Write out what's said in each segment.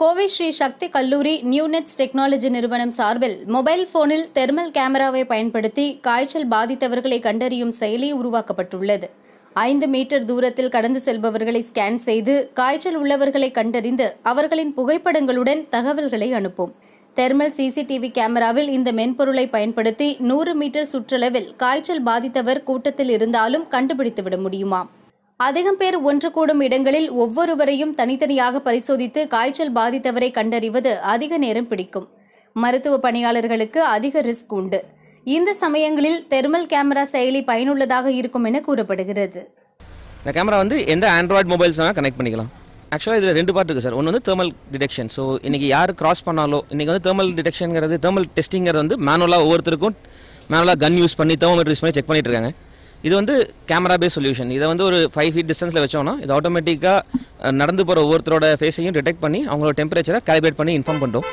கோவை ஸ்ரீ சக்தி கல்லூரி நியூநெட்ஸ் டெக்னாலஜி நிறுவனம் சார்பில் மொபைல் போனில் தெர்மல் கேமராவை பயன்படுத்தி காய்ச்சல் பாதித்தவர்களை கண்டறியும் செயலி உருவாக்கப்பட்டுள்ளது. ஐந்து மீட்டர் தூரத்தில் கடந்து செல்பவர்களை ஸ்கேன் செய்து காய்ச்சல் உள்ளவர்களை கண்டறிந்து அவர்களின் புகைப்படங்களுடன் தகவல்களை அனுப்பும். தெர்மல் சிசிடிவி கேமராவில் இந்த மென்பொருளை பயன்படுத்தி நூறு மீட்டர் சுற்றளவில் காய்ச்சல் பாதித்தவர் கூட்டத்தில் இருந்தாலும் கண்டுபிடித்துவிட முடியுமாம். அதிகம் பேர் ஒன்று கூடும் இடங்களில் ஒவ்வொருவரையும் தனித்தனியாக பரிசோதித்து காய்ச்சல் பாதித்தவரை கண்டறிவது அதிக நேரம் பிடிக்கும். மருத்துவ பணியாளர்களுக்கு அதிக ரிஸ்க் உண்டு. இந்த சமயங்களில் தெர்மல் கேமரா செயலி பயனுள்ளதாக இருக்கும் என கூறப்படுகிறது. இந்த கேமரா வந்து எந்த ஆண்ட்ராய்டு மொபைல்ஸ் கனெக்ட் பண்ணிக்கலாம். ஆக்சுவலாக இதில் ரெண்டு பார்ட் இருக்குது சார். ஒன்று வந்து தேர்மல் டிடெக்ஷன் ஸோ இன்றைக்கி யார் கிராஸ் பண்ணாலோ இன்றைக்கி வந்து தேர்மல் டிடெக்ஷனுங்கிறது தேர்மல் டெஸ்டிங்கிறது வந்து மேனுவலாக ஒவ்வொருத்தருக்கும் மேனுவலாக கன் யூஸ் பண்ணி தேர்மோமீட்டர் யூஸ் பண்ணி செக் பண்ணிட்டு இருக்காங்க. இது வந்து கேமரா பேஸ் சொல்யூஷன் இதை வந்து ஒரு ஃபைவ் ஃபீட் டிஸ்டன்ஸில் வச்சோம்னா இது ஆட்டோமேட்டிக்காக நடந்து போகிற ஒவ்வொருத்தரோட ஃபேஸையும் டிடெக்ட் பண்ணி அவங்களோட டெம்பரேச்சரை கேல்குலேட் பண்ணி இன்ஃபார்ம் பண்ணுறோம்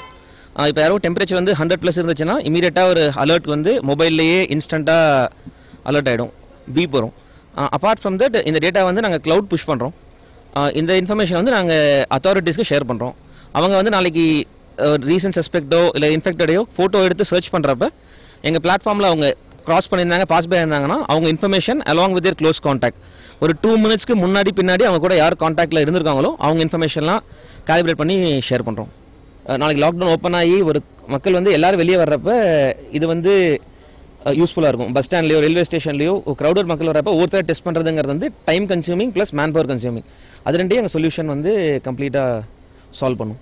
இப்போ யாரோ டெம்பரேச்சர் வந்து ஹண்ட்ரட் ப்ளஸ் இருந்துச்சுன்னா இமீடியட்டாக ஒரு அலர்ட் வந்து மொபைல்லையே இன்ஸ்டண்ட்டாக அலர்ட் ஆகிடும் பீப் வரும் அப்பார்ட் ஃப்ரம் தட் இந்த டேட்டா வந்து நாங்கள் க்ளவுட் புஷ் பண்ணுறோம் இந்த இன்ஃபர்மேஷன் வந்து நாங்கள் அத்தாரிட்டிஸ்க்கு ஷேர் பண்ணுறோம் அவங்க வந்து நாளைக்கு ரீசன்ட் சஸ்பெக்டோ இல்லை இன்ஃபெக்டடையோ ஃபோட்டோ எடுத்து சர்ச் பண்ணுறப்ப எங்கள் பிளாட்ஃபார்மில் அவங்க கிராஸ் பண்ணியிருந்தாங்க பாஸ் பை இருந்தாங்கன்னா அவங்க information along with close contact ஒரு டூ மினிட்ஸ்க்கு முன்னாடி பின்னாடி அவங்க கூட யார் காண்டாக்டில் இருந்திருக்காங்களோ அவங்க இன்ஃபர்மேஷன்லாம் காலிபிரேட் பண்ணி ஷேர் பண்ணுறோம் நாளைக்கு லாக்டவுன் ஓப்பன் ஆகி ஒரு மக்கள் வந்து எல்லோரும் வெளியே வர்றப்ப இது வந்து யூஸ்ஃபுல்லாக இருக்கும். பஸ் ஸ்டாண்ட்லேயோ ரயில்வே ஸ்டேஷன்லேயோ க்ரௌடட் மக்கள் வரப்போ ஒருத்தர் டெஸ்ட் பண்ணுறதுங்கிறது வந்து time consuming plus manpower consuming அது ரெண்டையும் எங்கள் சொல்யூஷன் வந்து கம்ப்ளீட்டாக சால்வ் பண்ணும்.